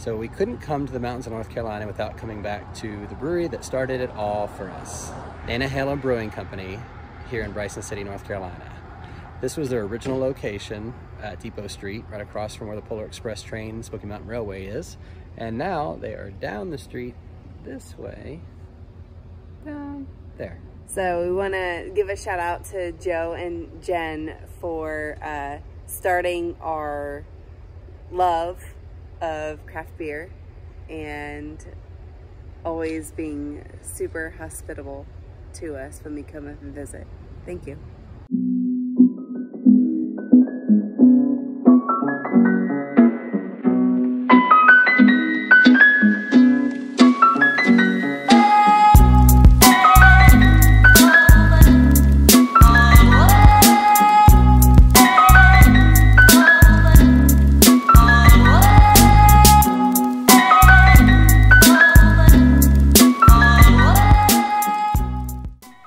So we couldn't come to the mountains of North Carolina without coming back to the brewery that started it all for us. Nantahala Brewing Company here in Bryson City, North Carolina. This was their original location at Depot Street, right across from where the Polar Express train Smoky Mountain Railway is. And now they are down the street this way, down there. So we want to give a shout out to Joe and Jen for uh, starting our love of craft beer and always being super hospitable to us when we come up and visit. Thank you.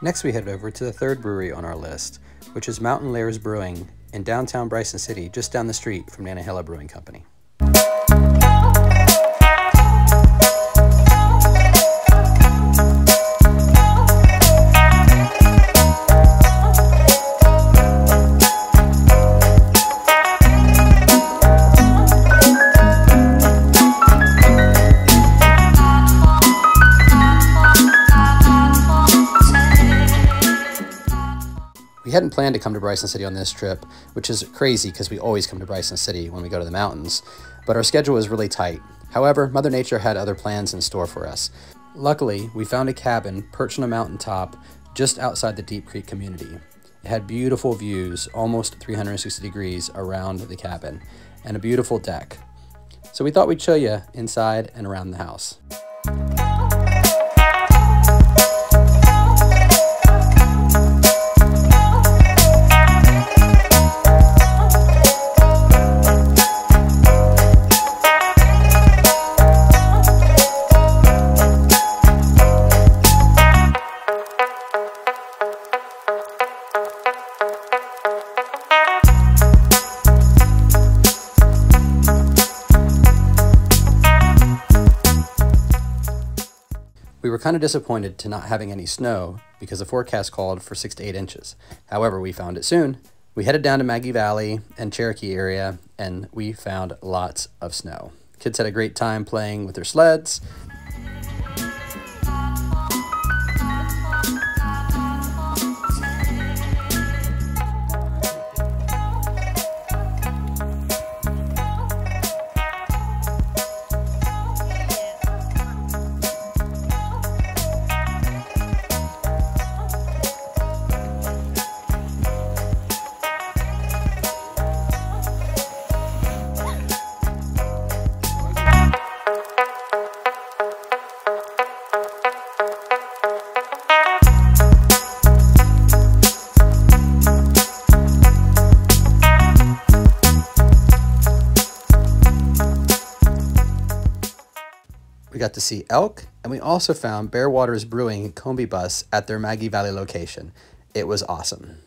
Next, we head over to the third brewery on our list, which is Mountain Layers Brewing in downtown Bryson City, just down the street from Nantahala Brewing Company. Hadn't planned to come to Bryson City on this trip, which is crazy because we always come to Bryson City when we go to the mountains, but our schedule was really tight. However, Mother Nature had other plans in store for us. Luckily, we found a cabin perched on a mountaintop just outside the Deep Creek community. It had beautiful views, almost 360 degrees around the cabin, and a beautiful deck. So we thought we'd show you inside and around the house. We were kind of disappointed to not having any snow because the forecast called for six to eight inches. However, we found it soon. We headed down to Maggie Valley and Cherokee area and we found lots of snow. Kids had a great time playing with their sleds We got to see elk, and we also found BearWaters Brewing Combi Bus at their Maggie Valley location. It was awesome.